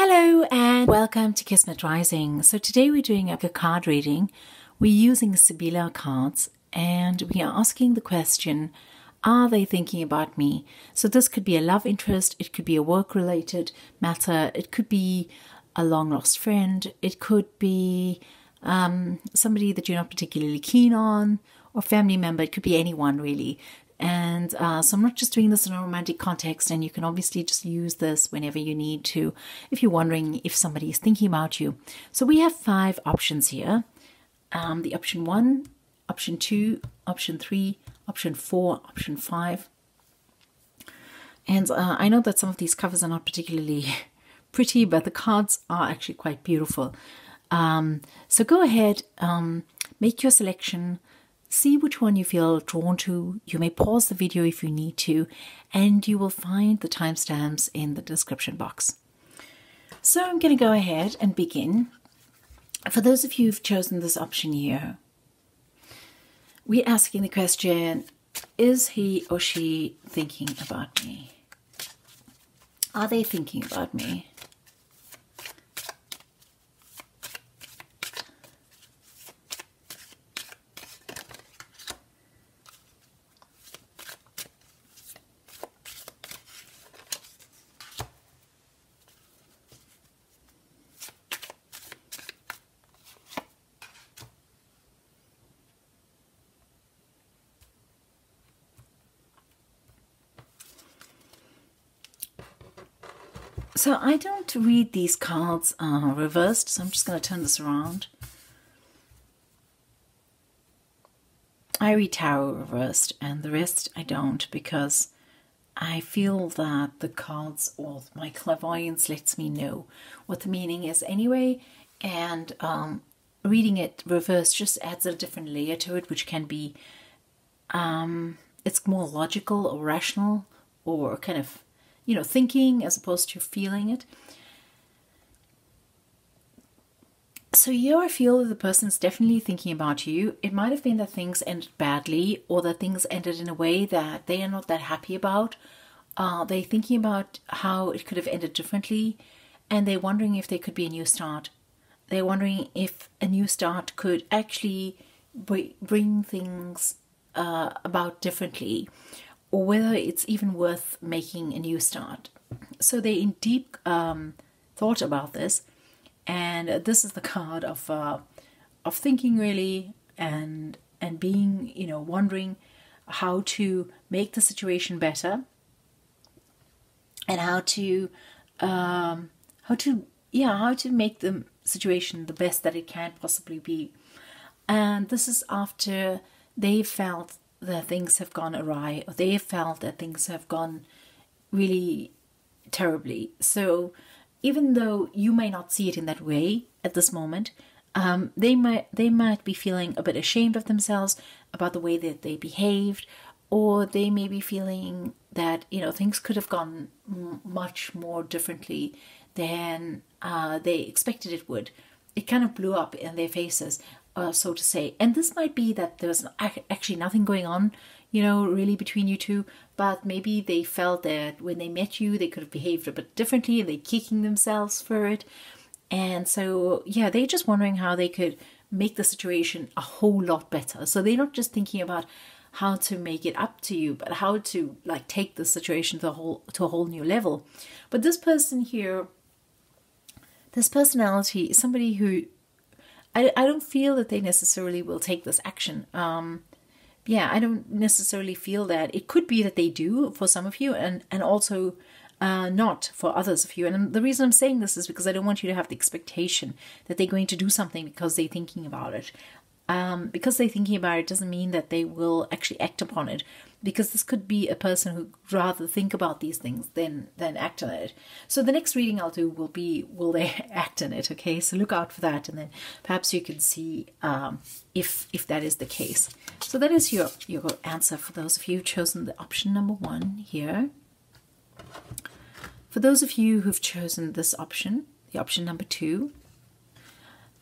Hello and welcome to Kismet Rising. So today we're doing a card reading. We're using Sibilla cards and we are asking the question, are they thinking about me? So this could be a love interest, it could be a work related matter, it could be a long lost friend, it could be um, somebody that you're not particularly keen on, or family member, it could be anyone really. And uh, so I'm not just doing this in a romantic context, and you can obviously just use this whenever you need to if you're wondering if somebody is thinking about you. So we have five options here um, the option one, option two, option three, option four, option five. And uh, I know that some of these covers are not particularly pretty, but the cards are actually quite beautiful. Um, so go ahead, um, make your selection, see which one you feel drawn to. You may pause the video if you need to, and you will find the timestamps in the description box. So I'm going to go ahead and begin. For those of you who've chosen this option here, we're asking the question Is he or she thinking about me? Are they thinking about me? So I don't read these cards uh, reversed, so I'm just going to turn this around. I read tarot reversed, and the rest I don't because I feel that the cards or my clairvoyance lets me know what the meaning is anyway, and um, reading it reversed just adds a different layer to it, which can be um, it's more logical or rational or kind of you know, thinking as opposed to feeling it. So you I feel that the person is definitely thinking about you. It might have been that things ended badly or that things ended in a way that they are not that happy about. Uh, they're thinking about how it could have ended differently and they're wondering if there could be a new start. They're wondering if a new start could actually bring things uh, about differently or whether it's even worth making a new start. So they in deep um, thought about this, and this is the card of uh, of thinking really and and being you know wondering how to make the situation better and how to um, how to yeah how to make the situation the best that it can possibly be and this is after they felt that things have gone awry or they have felt that things have gone really terribly. So even though you may not see it in that way at this moment, um, they might they might be feeling a bit ashamed of themselves about the way that they behaved, or they may be feeling that you know things could have gone much more differently than uh, they expected it would. It kind of blew up in their faces, uh, so to say. And this might be that there's actually nothing going on, you know, really between you two, but maybe they felt that when they met you, they could have behaved a bit differently and they're kicking themselves for it. And so, yeah, they're just wondering how they could make the situation a whole lot better. So they're not just thinking about how to make it up to you, but how to like take the situation to a whole to a whole new level. But this person here, this personality is somebody who I, I don't feel that they necessarily will take this action. Um, yeah, I don't necessarily feel that. It could be that they do for some of you, and and also uh, not for others of you. And the reason I'm saying this is because I don't want you to have the expectation that they're going to do something because they're thinking about it. Um, because they're thinking about it doesn't mean that they will actually act upon it because this could be a person who rather think about these things than than act on it. So the next reading I'll do will be will they act on it? Okay, so look out for that, and then perhaps you can see um, if if that is the case. So that is your your answer for those of you who've chosen the option number one here. For those of you who've chosen this option, the option number two,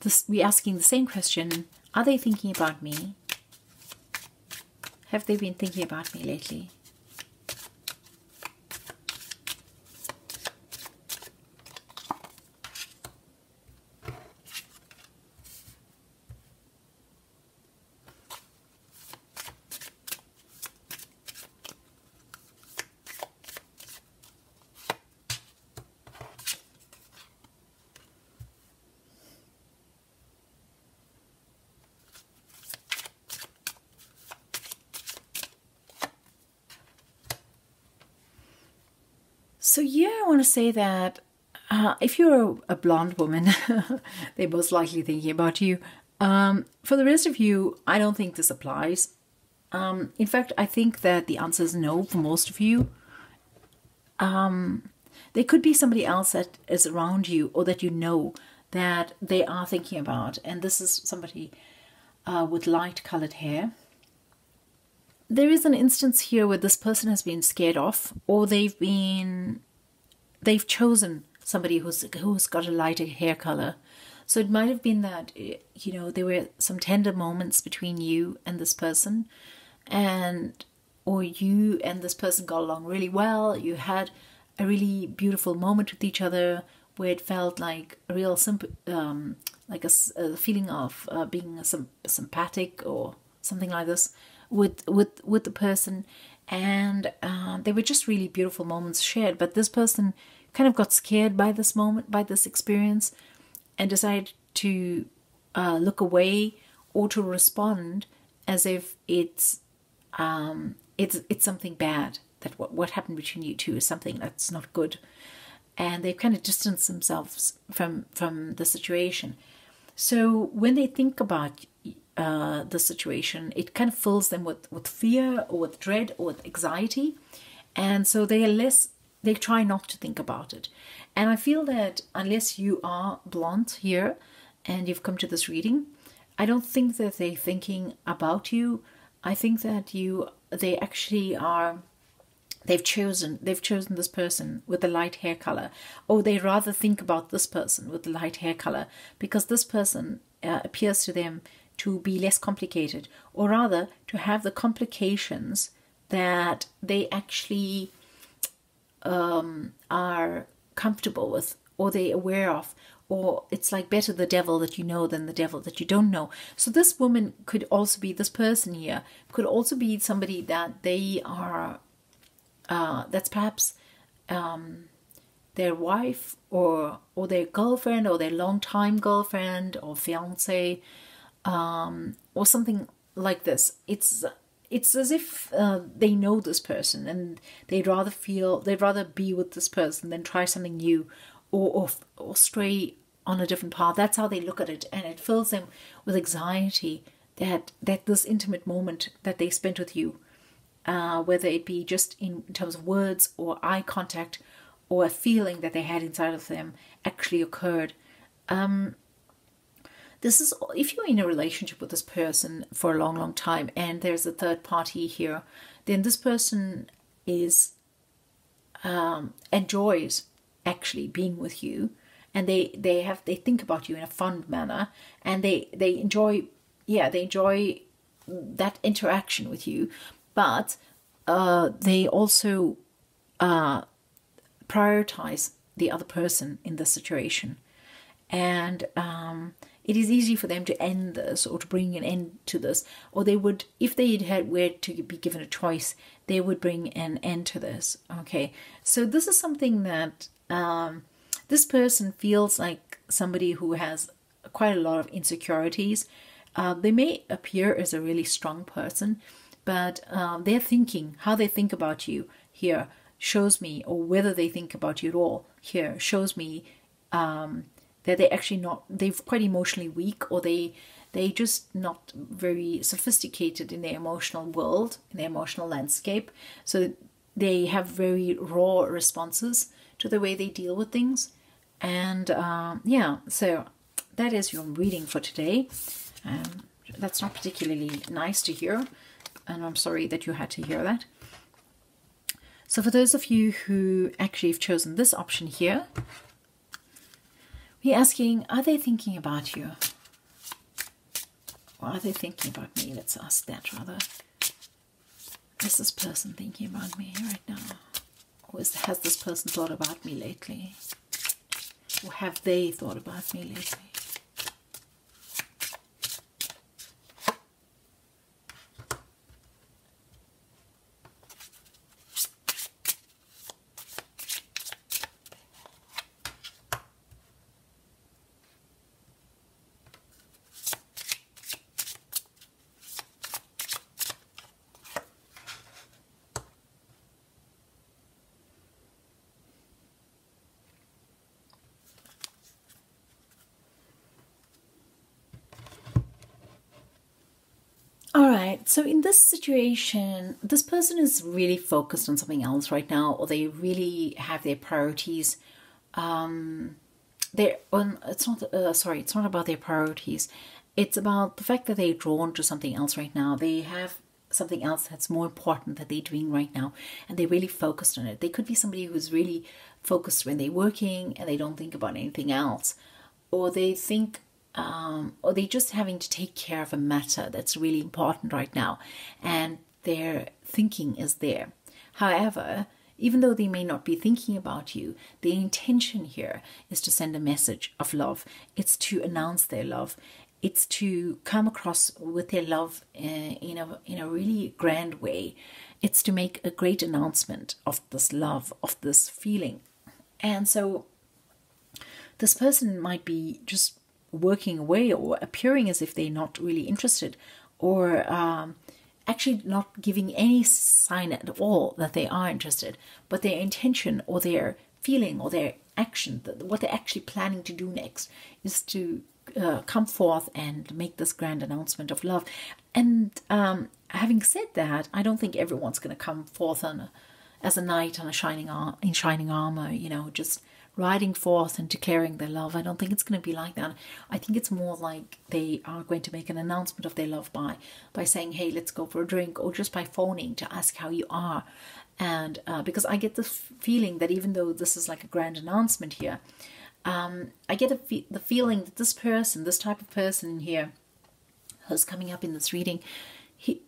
this we're asking the same question: Are they thinking about me? Have they been thinking about me lately? So yeah, I want to say that uh, if you're a, blonde woman, they're most likely thinking about you. Um, for the rest of you, I don't think this applies. Um, in fact, I think that the answer is no for most of you. Um, there could be somebody else that is around you or that you know that they are thinking about, and this is somebody uh, with light colored hair. There is an instance here where this person has been scared off, or they've been they've chosen somebody who's who's got a lighter hair color. So it might have been that you know there were some tender moments between you and this person, and or you and this person got along really well. You had a really beautiful moment with each other where it felt like a real simp- um, like a, a, feeling of uh, being some sympathetic or something like this with with with the person. And uh, they were just really beautiful moments shared. But this person kind of got scared by this moment by this experience and decided to uh, look away or to respond as if it's um, it's it's something bad that what, what happened between you two is something that's not good. And they've kind of distanced themselves from from the situation. So when they think about uh, the situation. It kind of fills them with with fear or with dread or with anxiety. And so they are less they try not to think about it. And i feel that unless you are blunt here and you've come to this reading i don't think that they're thinking about you. I think that you they actually are they've chosen they've chosen this person with the light hair color. Or they rather think about this person with the light hair color because this person uh, appears to them to be less complicated or rather to have the complications that they actually um, are comfortable with or they aware of or it's like better the devil that you know than the devil that you don't know. So this woman could also be this person here could also be somebody that they are uh, that's perhaps um, their wife or or their girlfriend or their long-time girlfriend or fiance um, or something like this. It's it's as if uh, they know this person and they'd rather feel they'd rather be with this person than try something new or, or, or stray on a different path. That's how they look at it, and it fills them with anxiety that that this intimate moment that they spent with you, uh, whether it be just in terms of words or eye contact or a feeling that they had inside of them, actually occurred. Um, this is if you're in a relationship with this person for a long, long time, and there's a third party here, then this person is um, enjoys actually being with you and they they have they think about you in a fun manner and they they enjoy yeah they enjoy that interaction with you. But uh, they also uh, prioritize the other person in the situation. And um, it is easy for them to end this or to bring an end to this or they would if they had were to be given a choice they would bring an end to this okay so this is something that um, this person feels like somebody who has quite a lot of insecurities. Uh, they may appear as a really strong person, but uh, their thinking, how they think about you here, shows me, or whether they think about you at all here, shows me um, that they're actually not, they're quite emotionally weak, or they they just not very sophisticated in their emotional world, in their emotional landscape. So they have very raw responses to the way they deal with things. And um, yeah, so that is your reading for today. Um, that's not particularly nice to hear, and I'm sorry that you had to hear that. So for those of you who actually have chosen this option here, we're asking, are they thinking about you? Or are they thinking about me? Let's ask that rather. Is this person thinking about me right now? Or is, has this person thought about me lately? Or have they thought about me lately? So in this situation, this person is really focused on something else right now, or they really have their priorities. Um, they're on. It's not. Uh, sorry, it's not about their priorities. It's about the fact that they're drawn to something else right now. They have something else that's more important that they're doing right now, and they're really focused on it. They could be somebody who's really focused when they're working and they don't think about anything else, or they think um, or they're just having to take care of a matter that's really important right now, and their thinking is there. However, even though they may not be thinking about you, the intention here is to send a message of love. It's to announce their love. It's to come across with their love uh, in a in a really grand way. It's to make a great announcement of this love, of this feeling, and so this person might be just working away or appearing as if they're not really interested or um, actually not giving any sign at all that they are interested, but their intention or their feeling or their action, what they're actually planning to do next, is to uh, come forth and make this grand announcement of love. And um, having said that, I don't think everyone's going to come forth on a, as a knight on a shining ar- in shining armor, you know, just riding forth and declaring their love. I don't think it's going to be like that. I think it's more like they are going to make an announcement of their love by by saying, "Hey, let's go for a drink," or just by phoning to ask how you are. And uh, because I get the feeling that even though this is like a grand announcement here, um, I get fe- the feeling that this person, this type of person here, who's coming up in this reading, he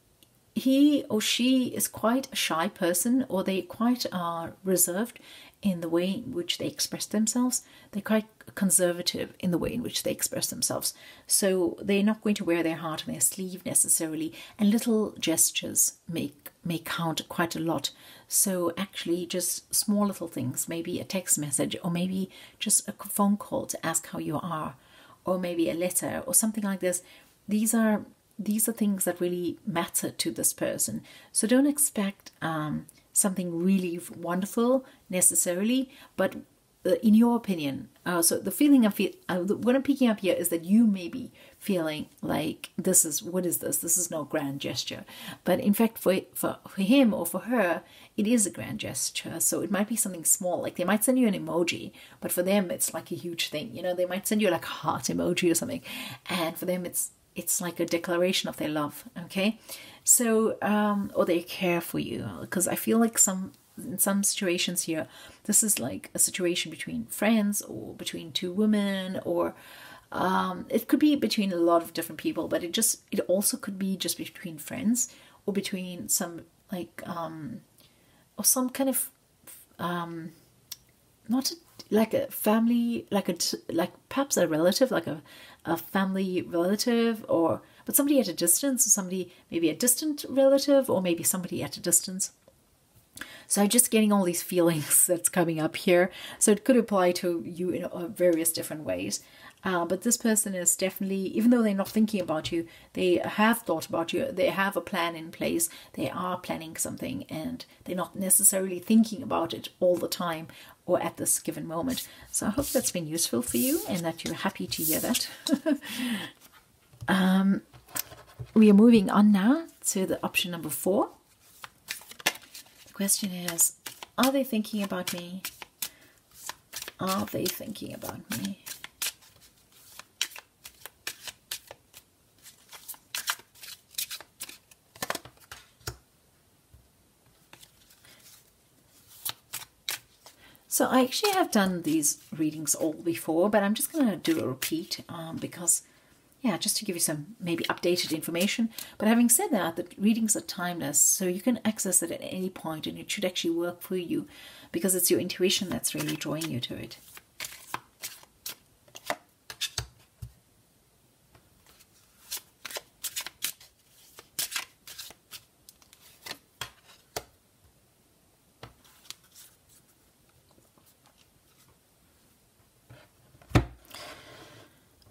he or she is quite a shy person or they quite are reserved in the way in which they express themselves. They're quite conservative in the way in which they express themselves. So they're not going to wear their heart on their sleeve necessarily, and little gestures make may count quite a lot. So actually just small little things, maybe a text message or maybe just a phone call to ask how you are, or maybe a letter or something like this. These are these are things that really matter to this person. So don't expect um, something really wonderful necessarily, but uh, in your opinion, uh, so the feeling I'm feel, uh, what I'm picking up here is that you may be feeling like this is what is this? This is no grand gesture, but in fact, for for for him or for her, it is a grand gesture. So it might be something small, like they might send you an emoji, but for them, it's like a huge thing. You know, they might send you like a heart emoji or something, and for them, it's it's like a declaration of their love. Okay, so, um, or they care for you. Because I feel like some in some situations here, this is like a situation between friends or between two women or um, it could be between a lot of different people, but it just it also could be just between friends or between some like um, or some kind of um, not a, like a family, like a like perhaps a relative, like a a family relative or but somebody at a distance, or somebody maybe a distant relative, or maybe somebody at a distance. So I'm just getting all these feelings that's coming up here. So it could apply to you in uh, various different ways. Uh, but this person is definitely, even though they're not thinking about you, they have thought about you. They have a plan in place. They are planning something, and they're not necessarily thinking about it all the time or at this given moment. So I hope that's been useful for you, and that you're happy to hear that. um, we are moving on now to the option number four. The question is Are they thinking about me? Are they thinking about me? So I actually have done these readings all before, but I'm just going to do a repeat um, because yeah, just to give you some maybe updated information. But having said that, the readings are timeless, so you can access it at any point and it should actually work for you because it's your intuition that's really drawing you to it.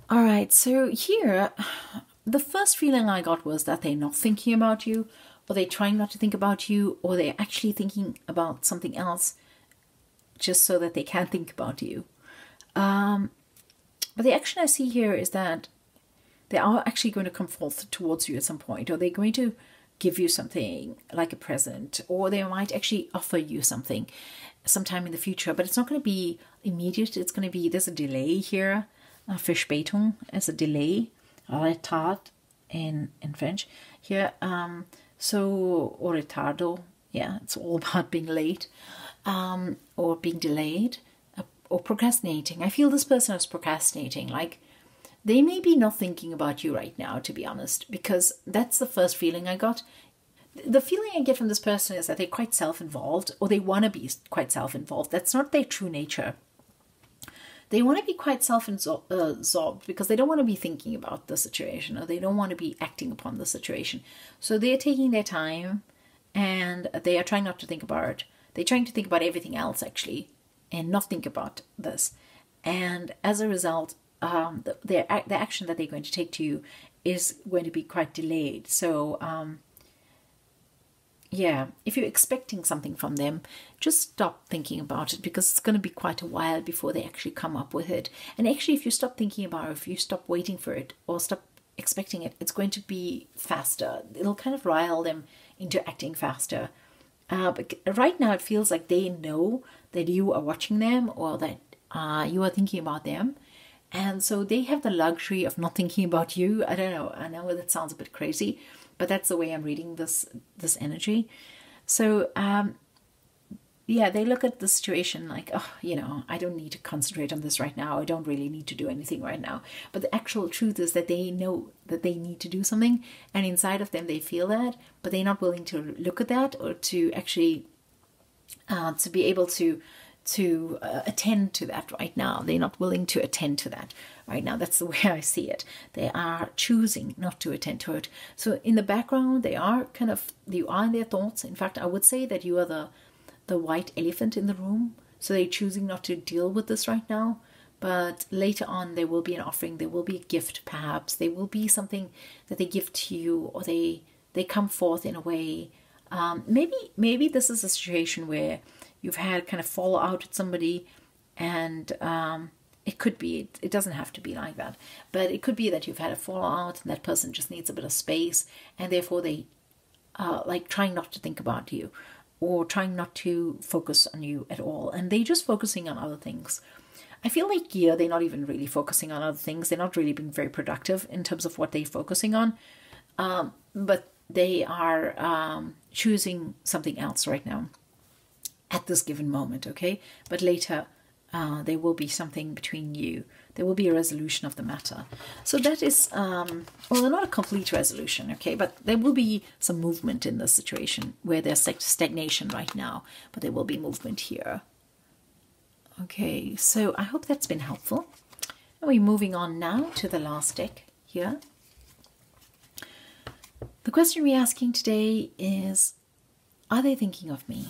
All right, so here, the first feeling I got was that they're not thinking about you, or they're trying not to think about you, or they're actually thinking about something else just so that they can think about you. Um, but the action I see here is that they are actually going to come forth towards you at some point, or they're going to give you something like a present, or they might actually offer you something sometime in the future, but it's not going to be immediate. It's going to be, there's a delay here. Verspätung as a delay, retard in, in French here. Um, so, or retardo, yeah, it's all about being late um, or being delayed uh, or procrastinating. I feel this person is procrastinating. Like they may be not thinking about you right now, to be honest, because that's the first feeling I got. The feeling I get from this person is that they're quite self involved or they want to be quite self involved. That's not their true nature. They want to be quite self absorbed because they don't want to be thinking about the situation or they don't want to be acting upon the situation. So they're taking their time and they are trying not to think about it. They're trying to think about everything else actually and not think about this. And as a result, um, the, the, the action that they're going to take to you is going to be quite delayed. So, um, yeah, if you're expecting something from them, just stop thinking about it because it's going to be quite a while before they actually come up with it. And actually, if you stop thinking about it, if you stop waiting for it or stop expecting it, it's going to be faster. It'll kind of rile them into acting faster. Uh, but right now, it feels like they know that you are watching them or that uh, you are thinking about them and so they have the luxury of not thinking about you. I don't know. I know that sounds a bit crazy, but that's the way I'm reading this this energy. So um, yeah, they look at the situation like, oh, you know, I don't need to concentrate on this right now. I don't really need to do anything right now. But the actual truth is that they know that they need to do something, and inside of them they feel that, but they're not willing to look at that or to actually uh, to be able to to uh, attend to that right now. They're not willing to attend to that right now. That's the way I see it. They are choosing not to attend to it. So in the background, they are kind of you are in their thoughts. In fact, I would say that you are the the white elephant in the room. So they're choosing not to deal with this right now. But later on, there will be an offering. There will be a gift, perhaps. There will be something that they give to you, or they they come forth in a way. Um, maybe maybe this is a situation where you've had kind of fallout with somebody and um, it could be it doesn't have to be like that. But it could be that you've had a fallout and that person just needs a bit of space and therefore they are like trying not to think about you or trying not to focus on you at all. And they're just focusing on other things. I feel like yeah they're not even really focusing on other things. They're not really being very productive in terms of what they're focusing on. Um, but they are um, choosing something else right now at this given moment, okay? But later, uh, there will be something between you. There will be a resolution of the matter. So that is, um, well, not a complete resolution, okay? But there will be some movement in this situation where there's stagnation right now, but there will be movement here. Okay, so I hope that's been helpful. And we're moving on now to the last deck here. The question we're asking today is Are they thinking of me?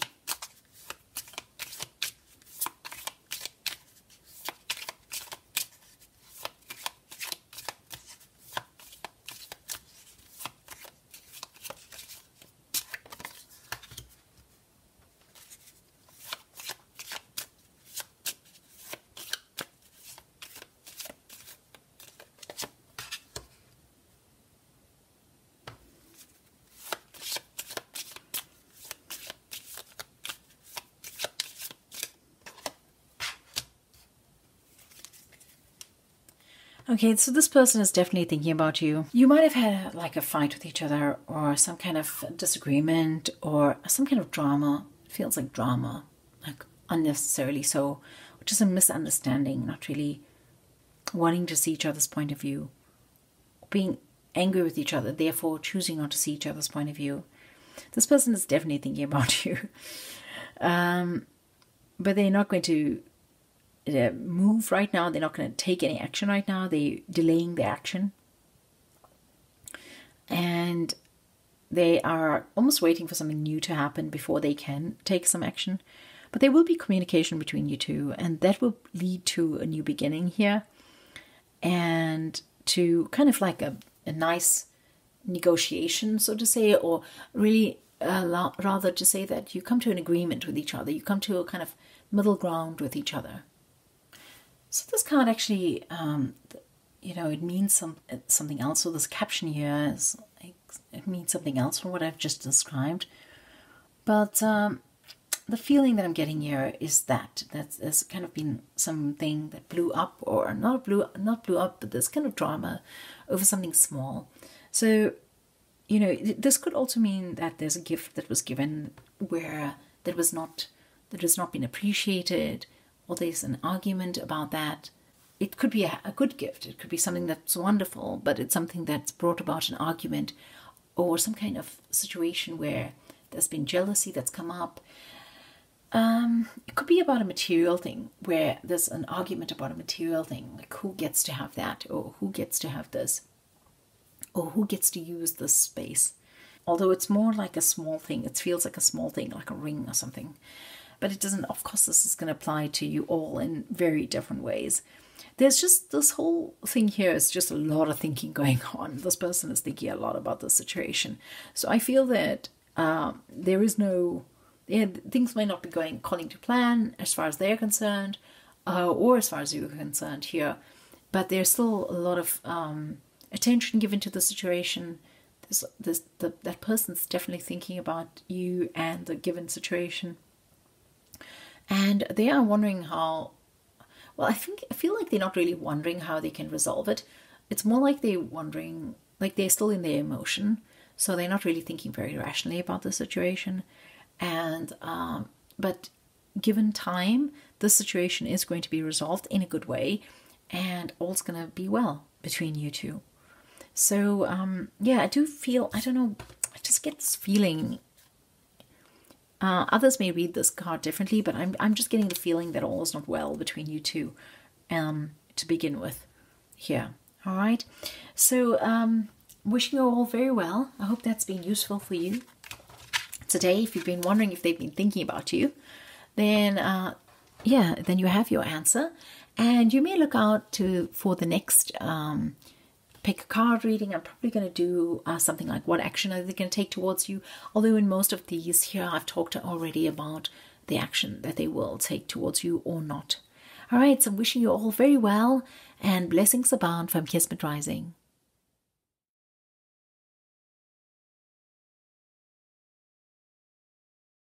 Okay, so this person is definitely thinking about you. You might have had like a fight with each other or some kind of disagreement or some kind of drama. It feels like drama, like unnecessarily so, which is a misunderstanding, not really wanting to see each other's point of view, being angry with each other, therefore choosing not to see each other's point of view. This person is definitely thinking about you. Um, but they're not going to move right now. They're not going to take any action right now. They're delaying the action. And they are almost waiting for something new to happen before they can take some action. But there will be communication between you two, and that will lead to a new beginning here and to kind of like a, a nice negotiation, so to say, or really uh, rather to say that you come to an agreement with each other, you come to a kind of middle ground with each other. So this card actually, um, you know, it means some something else. So this caption here is it means something else from what I've just described. But um, the feeling that I'm getting here is that that there's kind of been something that blew up, or not blew not blew up, but there's kind of drama over something small. So, you know, this could also mean that there's a gift that was given where that was not that has not been appreciated, or there's an argument about that. It could be a, a good gift. It could be something that's wonderful, but it's something that's brought about an argument or some kind of situation where there's been jealousy that's come up. Um, it could be about a material thing where there's an argument about a material thing, like who gets to have that, or who gets to have this, or who gets to use this space. Although it's more like a small thing, it feels like a small thing, like a ring or something. But it doesn't, of course, this is going to apply to you all in very different ways there's just this whole thing here is just a lot of thinking going on. This person is thinking a lot about the situation. So I feel that um, there is no, yeah, things may not be going according to plan as far as they're concerned, uh, or as far as you're concerned here, but there's still a lot of um, attention given to the situation. The, that person's definitely thinking about you and the given situation. And they are wondering how well, I think I feel like they're not really wondering how they can resolve it. It's more like they're wondering, like they're still in their emotion, so they're not really thinking very rationally about the situation. And um, but given time, the situation is going to be resolved in a good way, and all's going to be well between you two. So um, yeah, I do feel I don't know. I just get this feeling uh, others may read this card differently, but I'm, I'm just getting the feeling that all is not well between you two um, to begin with here. All right. So, um, wishing you all very well. I hope that's been useful for you today. If you've been wondering if they've been thinking about you, then uh, yeah, then you have your answer, and you may look out to for the next um, pick a card reading, I'm probably going to do uh, something like what action are they going to take towards you. Although in most of these here, I've talked already about the action that they will take towards you or not. All right, so I'm wishing you all very well and blessings abound from Kismet Rising.